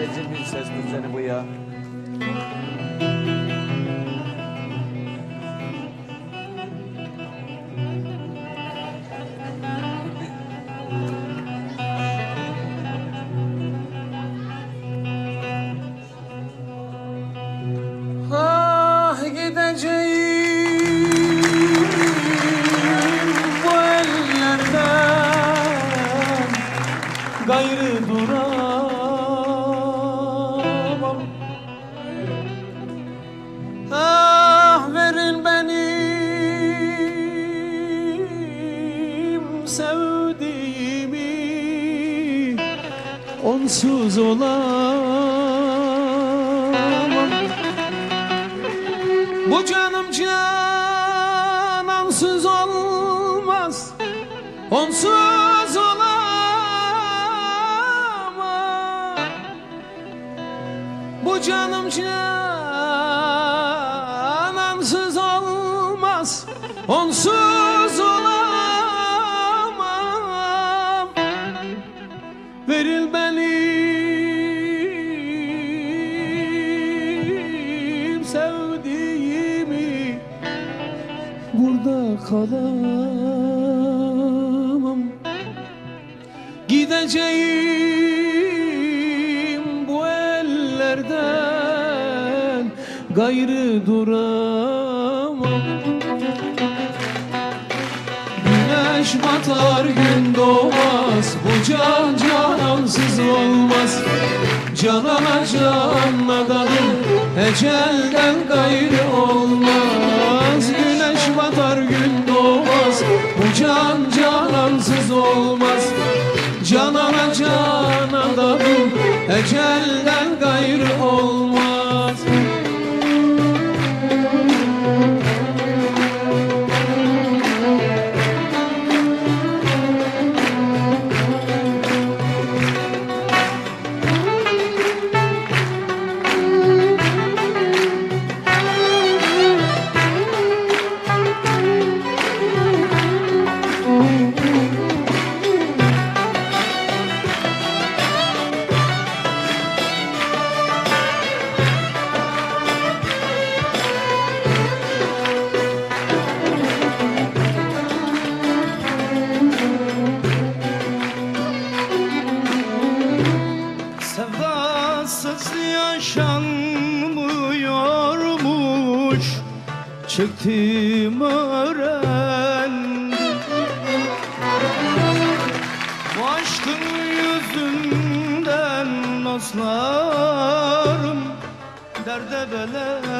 independent immune systems, and we are. Onsuz olamam. Bu canım canansız olmaz. Onsuz olamam. Bu canım canansız olmaz. Onsuz olamam Veril benim sevdiğimi Burada kalamam. Gideceğim bu ellerden Gayrı duramam. Güneş batar gün doğmaz Bu can canansız olmaz. Canana can adadım Ecelden gayrı olmaz. Güneş batar gün doğmaz. Bu can canansız olmaz. Canana can adadım Ecelden Sevdasız yaşanmıyormuş Çektim öğrendim Bu aşkın yüzünden dostlarım Derde belendim